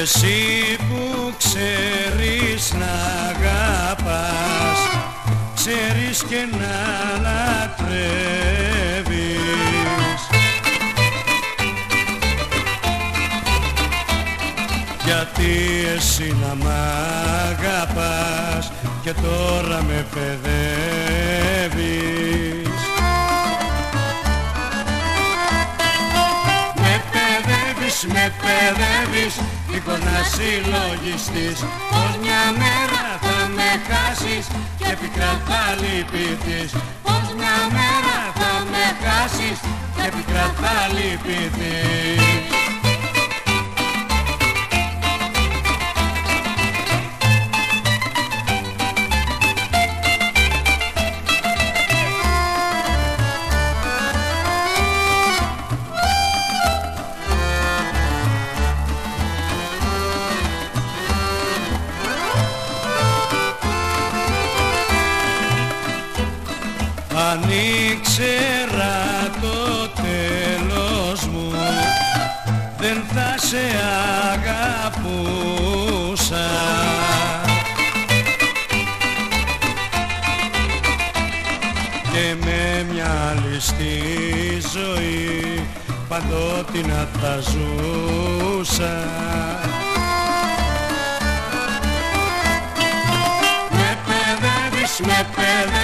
εσύ που ξέρεις να αγαπάς ξέρεις και να λατρεύεις Γιατί εσύ να μ' αγαπάς και τώρα με παιδεύεις με παιδεύεις εικόνα συλλογιστής Πως μια μέρα θα με χάσεις και πικρά θα λυπηθείς. Πως μια μέρα θα με χάσεις και πικρά θα λυπηθείς Αν ήξερα το τέλος μου δεν θα σε αγαπούσα. Και με μια ληστή ζωή παντότινα θα ζούσα. Με παιδεύεις, με παιδεύεις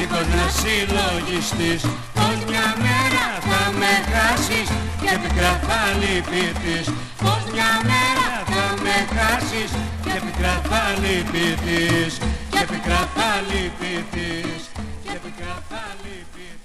εικόνα συλλογιστής Πως μια μέρα θα με χάσεις και πικρά θα λυπηθείς Πως μια μέρα θα με χάσεις και πικρά θα λυπηθείς Και πικρά θα λυπηθείς Και πικρά θα λυπηθείς